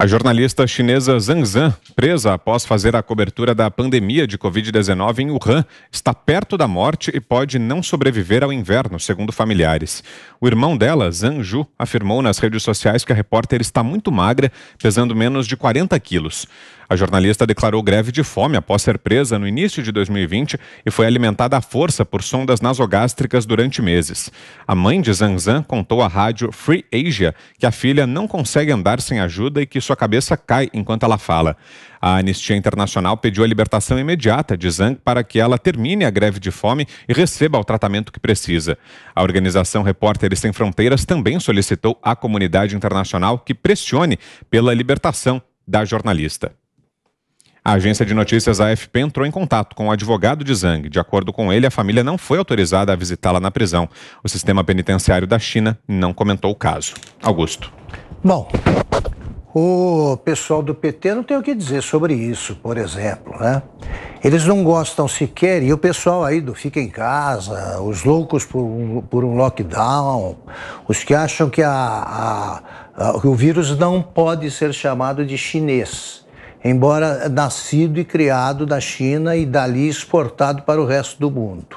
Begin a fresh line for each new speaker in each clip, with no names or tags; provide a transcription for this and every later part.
A jornalista chinesa Zhang Zhan, presa após fazer a cobertura da pandemia de Covid-19 em Wuhan, está perto da morte e pode não sobreviver ao inverno, segundo familiares. O irmão dela, Zhang Ju, afirmou nas redes sociais que a repórter está muito magra, pesando menos de 40 quilos. A jornalista declarou greve de fome após ser presa no início de 2020 e foi alimentada à força por sondas nasogástricas durante meses. A mãe de Zanzan contou à rádio Free Asia que a filha não consegue andar sem ajuda e que sua cabeça cai enquanto ela fala. A Anistia Internacional pediu a libertação imediata de Zhang para que ela termine a greve de fome e receba o tratamento que precisa. A organização Repórteres Sem Fronteiras também solicitou à comunidade internacional que pressione pela libertação da jornalista. A agência de notícias AFP entrou em contato com o advogado de Zhang. De acordo com ele, a família não foi autorizada a visitá-la na prisão. O sistema penitenciário da China não comentou o caso. Augusto.
Bom, o pessoal do PT não tem o que dizer sobre isso, por exemplo, né? Eles não gostam sequer, e o pessoal aí do Fica em Casa, os loucos por um, por um lockdown, os que acham que a, a, a, o vírus não pode ser chamado de chinês embora nascido e criado na China e dali exportado para o resto do mundo.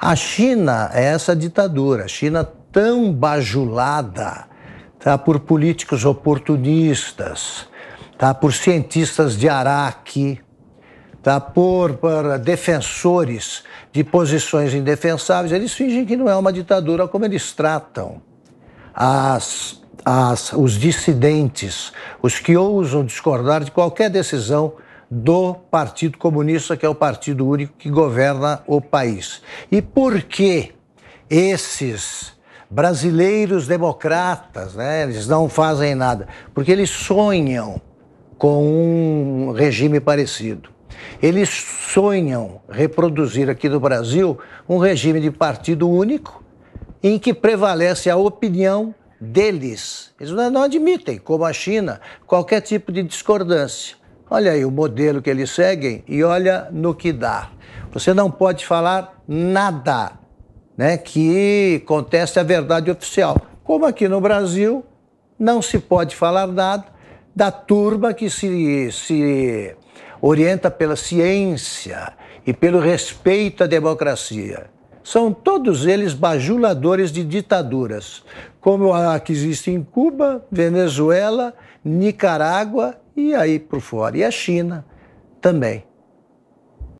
A China é essa ditadura, a China tão bajulada tá, por políticos oportunistas, tá, por cientistas de Araque, tá, por, por defensores de posições indefensáveis, eles fingem que não é uma ditadura como eles tratam as as, os dissidentes, os que ousam discordar de qualquer decisão do Partido Comunista, que é o partido único que governa o país. E por que esses brasileiros democratas, né, eles não fazem nada? Porque eles sonham com um regime parecido. Eles sonham reproduzir aqui no Brasil um regime de partido único em que prevalece a opinião deles. Eles não admitem, como a China, qualquer tipo de discordância. Olha aí o modelo que eles seguem e olha no que dá. Você não pode falar nada né, que conteste a verdade oficial. Como aqui no Brasil, não se pode falar nada da turma que se, se orienta pela ciência e pelo respeito à democracia. São todos eles bajuladores de ditaduras, como a que existe em Cuba, Venezuela, Nicarágua e aí por fora. E a China também.